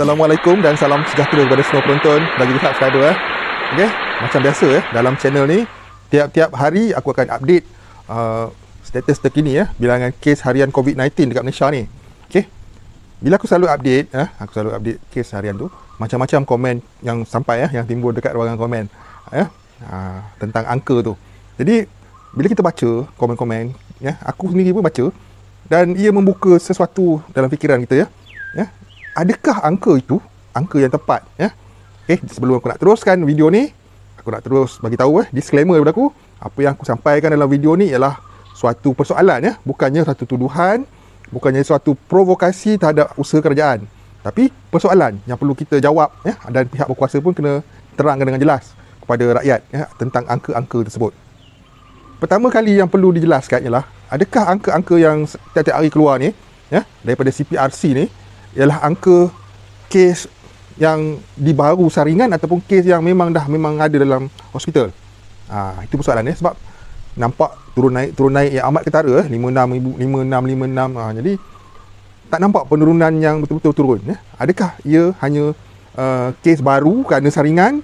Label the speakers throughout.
Speaker 1: Assalamualaikum dan salam sejahtera kepada semua penonton dan juga subscriber eh. Okey, macam biasa eh dalam channel ni tiap-tiap hari aku akan update uh, status terkini ya bilangan kes harian COVID-19 dekat Malaysia ni. Okey. Bila aku selalu update eh aku selalu update kes harian tu macam-macam komen yang sampai ya yang timbul dekat ruangan komen ya uh, tentang angka tu. Jadi bila kita baca komen-komen ya aku sendiri pun baca dan ia membuka sesuatu dalam fikiran kita ya. Adakah angka itu? Angka yang tepat ya? Okey sebelum aku nak teruskan video ni aku nak terus bagi tahu eh disclaimer daripada aku. Apa yang aku sampaikan dalam video ni ialah suatu persoalan ya. Bukannya satu tuduhan bukannya suatu provokasi terhadap usaha kerajaan. Tapi persoalan yang perlu kita jawab ya dan pihak berkuasa pun kena terangkan dengan jelas kepada rakyat ya tentang angka-angka tersebut. Pertama kali yang perlu dijelaskan ialah adakah angka-angka yang setiap-tiap hari keluar ni ya daripada CPRC ni ialah angka kes yang dibaru saringan ataupun kes yang memang dah memang ada dalam hospital. Ha, itu persoalan ni sebab nampak turun naik turun naik yang amat ketara eh 56 56 56 ha, jadi tak nampak penurunan yang betul-betul turun ya. Adakah ia hanya uh, kes baru kerana saringan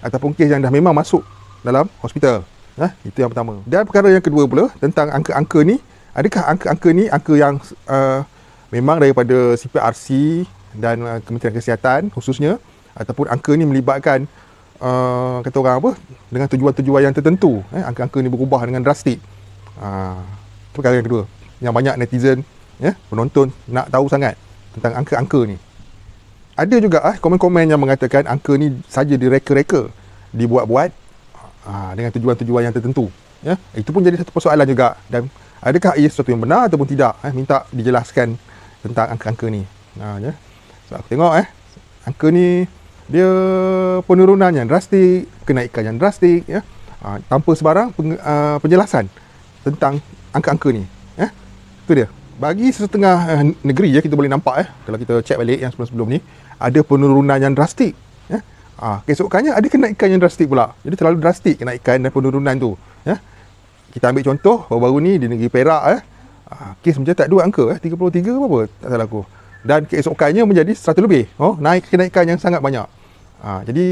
Speaker 1: ataupun kes yang dah memang masuk dalam hospital? Ha, itu yang pertama. Dan perkara yang kedua pula tentang angka-angka ni, adakah angka-angka ni angka yang uh, memang daripada CPRC dan uh, Kementerian Kesihatan khususnya ataupun angka ni melibatkan uh, kata orang apa dengan tujuan-tujuan yang tertentu eh angka-angka ni berubah dengan drastik. Uh, perkara yang kedua yang banyak netizen ya penonton nak tahu sangat tentang angka-angka ni. Ada juga ah komen-komen yang mengatakan angka ni saja direka-reka dibuat-buat uh, dengan tujuan-tujuan yang tertentu ya. Itu pun jadi satu persoalan juga dan adakah ia sesuatu yang benar ataupun tidak eh minta dijelaskan tentang angka-angka ni. Ha ya. So aku tengok eh angka ni dia penurunan yang drastik, kenaikan yang drastik ya. Ha, tanpa sebarang peng, uh, penjelasan tentang angka-angka ni. Ya. Itu dia. Bagi setengah uh, negeri ya kita boleh nampak eh kalau kita cek balik yang sebelum-sebelum ni ada penurunan yang drastik ya. Ha, keesokannya ada kenaikan yang drastik pula. Jadi terlalu drastik kenaikan dan penurunan tu ya. Kita ambil contoh baru-baru ni di negeri Perak eh Ah, kes mencetak dua angka eh? 33 ke apa tak salah aku. Dan keesokannya menjadi 100 lebih. Oh naik kenaikan yang sangat banyak. Ha, jadi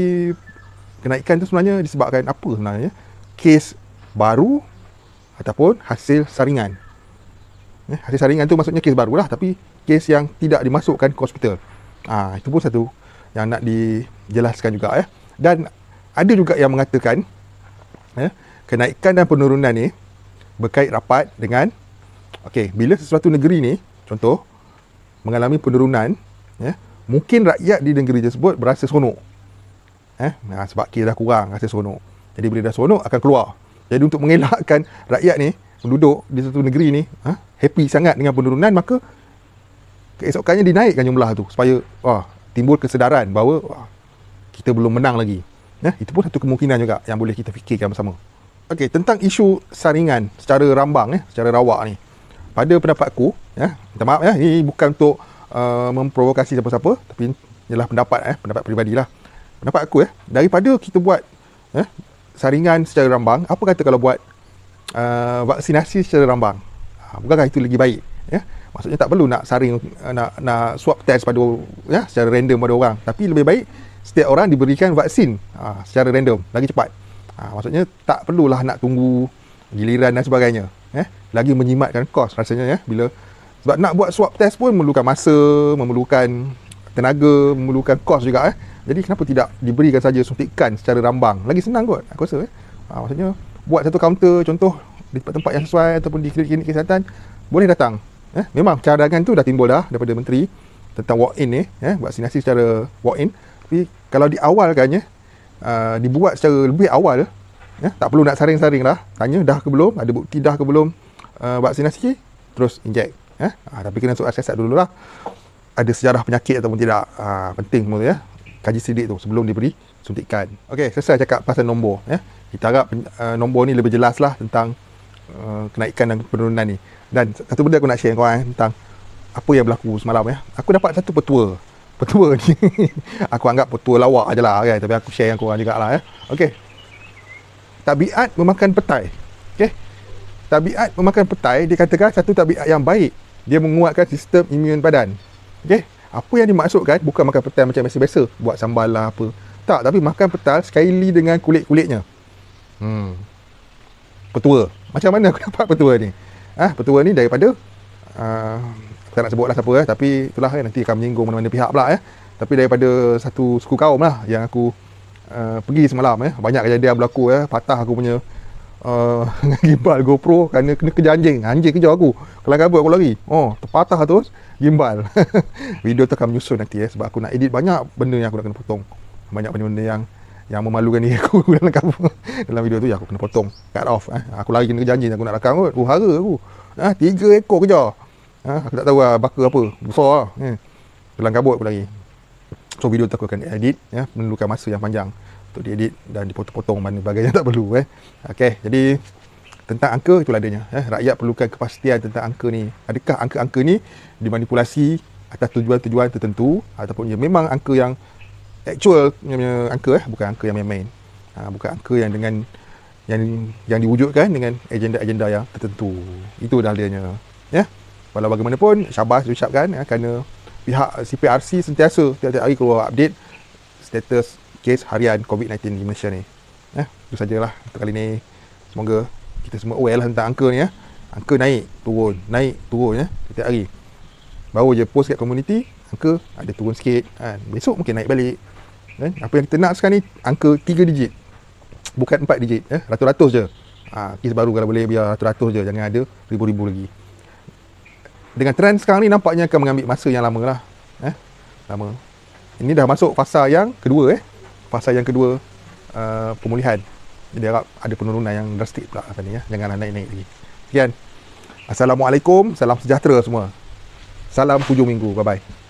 Speaker 1: kenaikan itu sebenarnya disebabkan apa sebenarnya? Kes baru ataupun hasil saringan. Eh, hasil saringan tu maksudnya kes baru lah tapi kes yang tidak dimasukkan ke hospital. Ha, itu pun satu yang nak dijelaskan juga eh? Dan ada juga yang mengatakan eh, kenaikan dan penurunan ni berkait rapat dengan Okey, bila sesuatu negeri ni, contoh, mengalami penurunan, ya, mungkin rakyat di negeri tersebut berasa seronok. Eh, nah, sebab kira dah kurang rasa seronok. Jadi bila dah seronok, akan keluar. Jadi untuk mengelakkan rakyat ni, penduduk di satu negeri ni, ha, happy sangat dengan penurunan, maka keesokannya dinaikkan jumlah tu. Supaya wah, timbul kesedaran bahawa wah, kita belum menang lagi. Ya, itu pun satu kemungkinan juga yang boleh kita fikirkan bersama. Okey, tentang isu saringan secara rambang, ya, secara rawak ni pada pendapatku ya minta maaf ya ini bukan untuk uh, memprovokasi siapa-siapa tapi ialah pendapat eh pendapat peribadilah pendapat aku ya daripada kita buat ya saringan secara rambang apa kata kalau buat uh, vaksinasi secara rambang? Ha, bukankah itu lagi baik ya? Maksudnya tak perlu nak saring nak nak swab test pada ya secara random pada orang. Tapi lebih baik setiap orang diberikan vaksin ha, secara random lagi cepat. Ha, maksudnya tak perlulah nak tunggu giliran dan sebagainya eh lagi menyimatkan kos rasanya ya. Bila sebab nak buat swab test pun memerlukan masa memerlukan tenaga memerlukan kos juga eh. Jadi kenapa tidak diberikan saja suntikan secara rambang? Lagi senang kot aku rasa eh. Ha, maksudnya buat satu kaunter contoh di tempat yang sesuai ataupun di klinik kesihatan boleh datang eh. Memang cadangan tu dah timbul dah daripada menteri tentang walk in ni eh vaksinasi secara walk in tapi kalau di awal kan ya uh, dibuat secara lebih awal ya, tak perlu nak saring-saring lah. Tanya dah ke belum ada bukti dah ke belum uh, vaksinasi terus inject ya. ha, tapi kena soal siasat dulu lah ada sejarah penyakit ataupun tidak ha, penting semua ya kaji sidik tu sebelum diberi suntikan ok selesai cakap pasal nombor ya. kita harap uh, nombor ni lebih jelas lah tentang uh, kenaikan dan penurunan ni dan satu benda aku nak share dengan korang eh, tentang apa yang berlaku semalam ya. aku dapat satu petua petua ni aku anggap petua lawak je lah kan? tapi aku share dengan korang juga lah ya. ok tabiat memakan petai. Okey. Tabiat memakan petai dikatakan satu tabiat yang baik. Dia menguatkan sistem imun badan. Okey. apa yang dimaksudkan? Bukan makan petai macam biasa-biasa. Buat sambal lah apa. Tak tapi makan petai sekali dengan kulit-kulitnya. Hmm. Petua. Macam mana aku dapat petua ni? Ah petua ni daripada uh, tak nak sebutlah siapa eh tapi itulah eh, nanti akan menyinggung mana-mana pihak pula eh. Tapi daripada satu suku kaum lah yang aku uh, pergi semalam eh. Banyak kejadian berlaku eh. Patah aku punya uh, gimbal GoPro kerana kena kejar anjing anjing kejar aku kalau kabut aku lari oh terpatah terus gimbal video tu akan menyusun nanti eh sebab aku nak edit banyak benda yang aku nak kena potong banyak benda-benda yang yang memalukan diri aku dalam cover dalam video tu ya aku kena potong cut off eh aku lari kena anjing aku nak rakam kot uhara aku ah tiga ekor kejar Ha, aku tak tahu lah baka apa. Besar lah. Eh. Kelang kabut aku lagi. So video tu aku akan edit. Ya, memerlukan masa yang panjang. Untuk diedit dan dipotong-potong mana bagian yang tak perlu. Eh. Okay, jadi tentang angka itulah adanya. Eh. Rakyat perlukan kepastian tentang angka ni. Adakah angka-angka ni dimanipulasi atas tujuan-tujuan tertentu ataupun ya memang angka yang actual punya angka eh bukan angka yang main-main. Ha, bukan angka yang dengan yang yang diwujudkan dengan agenda-agenda yang tertentu. Itu dah adanya. Ya. Walau bagaimanapun, syabas diucapkan ya, kerana pihak CPRC sentiasa tiap-tiap hari keluar update status kes harian COVID-19 di Malaysia ni. Ya, itu sajalah untuk kali ni. Semoga kita semua aware lah tentang angka ni ya. Angka naik, turun, naik, turun ya, setiap hari. Baru je post kat community, angka ada turun sikit. Kan. Besok mungkin naik balik. Kan? Apa yang kita nak sekarang ni, angka 3 digit. Bukan 4 digit. Ya. Ratus-ratus je. Ha, kes baru kalau boleh biar ratus-ratus je. Jangan ada ribu-ribu lagi dengan trend sekarang ni nampaknya akan mengambil masa yang lama lah. Eh? Lama. Ini dah masuk fasa yang kedua eh. Fasa yang kedua uh, pemulihan. Jadi harap ada penurunan yang drastik pula ni ya. Janganlah naik-naik lagi. Sekian. Assalamualaikum. Salam sejahtera semua. Salam hujung minggu. Bye-bye.